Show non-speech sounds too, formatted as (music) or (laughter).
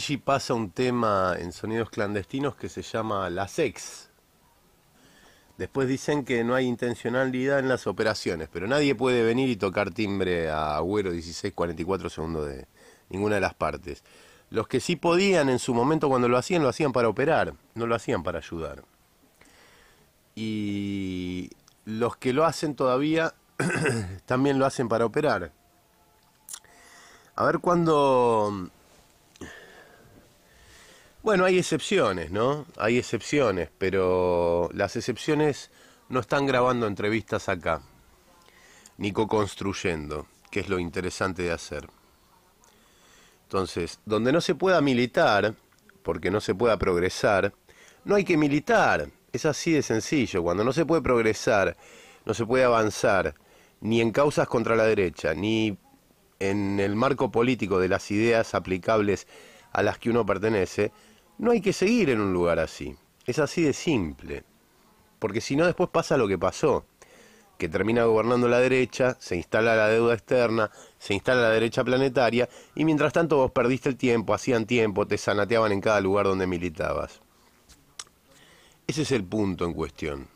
Allí pasa un tema en sonidos clandestinos que se llama la sex. Después dicen que no hay intencionalidad en las operaciones, pero nadie puede venir y tocar timbre a Agüero 1644 segundos de ninguna de las partes. Los que sí podían en su momento cuando lo hacían, lo hacían para operar, no lo hacían para ayudar. Y los que lo hacen todavía (clears throat) también lo hacen para operar. A ver cuándo bueno, hay excepciones, ¿no? Hay excepciones, pero las excepciones no están grabando entrevistas acá, ni co-construyendo, que es lo interesante de hacer. Entonces, donde no se pueda militar, porque no se pueda progresar, no hay que militar. Es así de sencillo. Cuando no se puede progresar, no se puede avanzar, ni en causas contra la derecha, ni en el marco político de las ideas aplicables a las que uno pertenece, no hay que seguir en un lugar así. Es así de simple. Porque si no, después pasa lo que pasó. Que termina gobernando la derecha, se instala la deuda externa, se instala la derecha planetaria, y mientras tanto vos perdiste el tiempo, hacían tiempo, te sanateaban en cada lugar donde militabas. Ese es el punto en cuestión.